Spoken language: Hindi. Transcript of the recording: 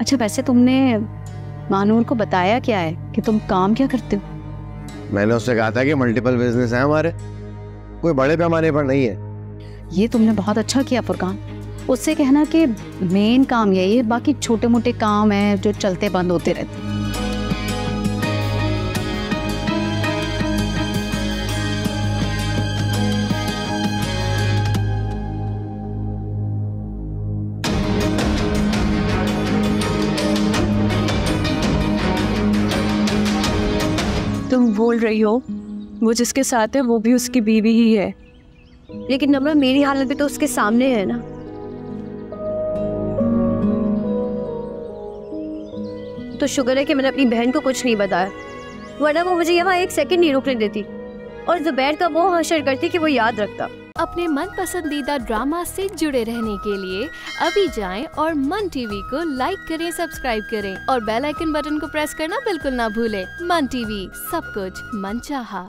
अच्छा वैसे तुमने मानूर को बताया क्या है कि तुम काम क्या करते हो? मैंने उससे कहा था कि मल्टीपल बिज़नेस है हमारे। कोई बड़े पैमाने पर नहीं है। ये तुमने बहुत अच्छा किया फुरकान। उससे कहना कि मेन काम यही है बाकी छोटे मोटे काम है जो चलते बंद होते रहते हैं। तुम बोल रही हो। वो जिसके साथ है, वो भी उसकी बीवी ही है। लेकिन नम्रा, मेरी हालत भी तो उसके सामने है ना। तो शुक्र है कि मैंने अपनी बहन को कुछ नहीं बताया। वरना वो मुझे यहाँ एक सेकंड नहीं रुकने देती। और जुबैर का वो हशर करती कि वो याद रखता। अपने मन पसंदीदा ड्रामा से जुड़े रहने के लिए अभी जाएँ और मन टीवी को लाइक करें सब्सक्राइब करें और बेल आइकन बटन को प्रेस करना बिल्कुल ना भूलें। मन टीवी सब कुछ मन चाहा।